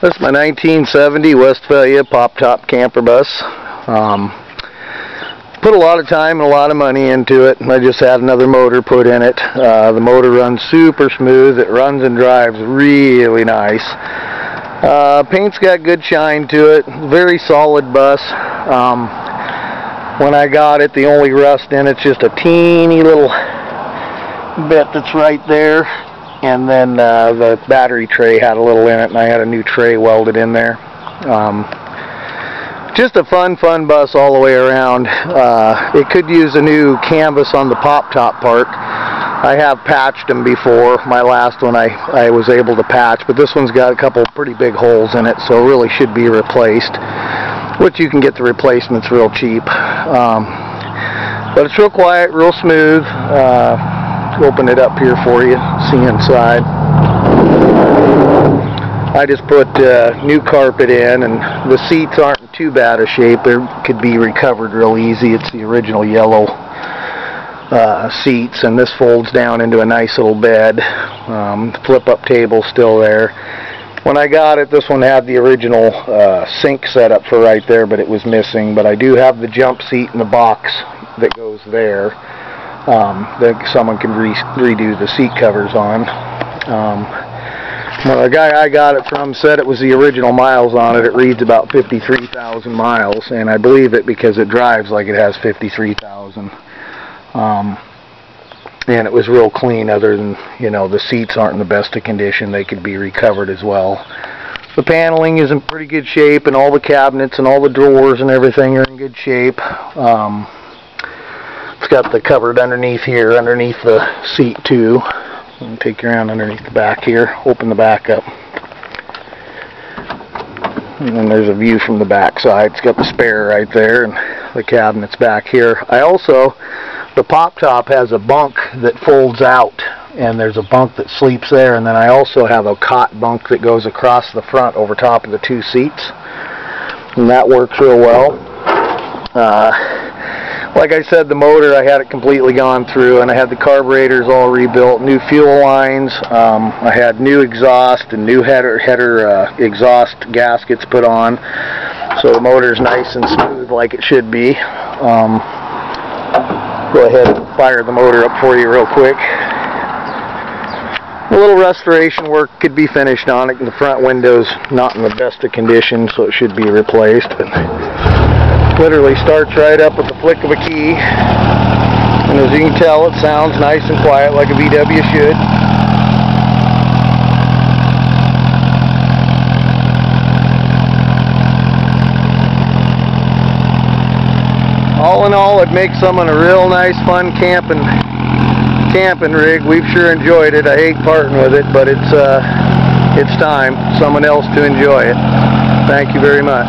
This is my 1970 Westfalia pop-top camper bus. Um, put a lot of time and a lot of money into it. and I just had another motor put in it. Uh, the motor runs super smooth. It runs and drives really nice. Uh, paint's got good shine to it. Very solid bus. Um, when I got it, the only rust in it's just a teeny little bit that's right there and then uh, the battery tray had a little in it and I had a new tray welded in there. Um, just a fun fun bus all the way around. Uh, it could use a new canvas on the pop top part. I have patched them before. My last one I, I was able to patch but this one's got a couple pretty big holes in it so it really should be replaced which you can get the replacements real cheap. Um, but it's real quiet real smooth. Uh, open it up here for you, see inside. I just put uh, new carpet in and the seats aren't in too bad a shape. They could be recovered real easy. It's the original yellow uh, seats and this folds down into a nice little bed. Um, flip up table still there. When I got it, this one had the original uh, sink set up for right there, but it was missing. But I do have the jump seat in the box that goes there um, that someone can re redo the seat covers on. Um, well, the guy I got it from said it was the original miles on it. It reads about 53,000 miles, and I believe it because it drives like it has 53,000. Um, and it was real clean other than, you know, the seats aren't in the best of condition. They could be recovered as well. The paneling is in pretty good shape, and all the cabinets and all the drawers and everything are in good shape. Um, got the cupboard underneath here, underneath the seat too. Take you around underneath the back here, open the back up. And then there's a view from the back side. It's got the spare right there and the cabinets back here. I also, the pop top has a bunk that folds out and there's a bunk that sleeps there and then I also have a cot bunk that goes across the front over top of the two seats and that works real well. Uh, like I said, the motor, I had it completely gone through, and I had the carburetors all rebuilt, new fuel lines. Um, I had new exhaust and new header header uh, exhaust gaskets put on, so the motor's nice and smooth like it should be. Um, go ahead and fire the motor up for you real quick. A little restoration work could be finished on it, and the front window's not in the best of condition, so it should be replaced. But literally starts right up with the flick of a key. And as you can tell, it sounds nice and quiet like a VW should. All in all, it makes someone a real nice, fun camping camping rig. We've sure enjoyed it. I hate parting with it, but it's uh, it's time someone else to enjoy it. Thank you very much.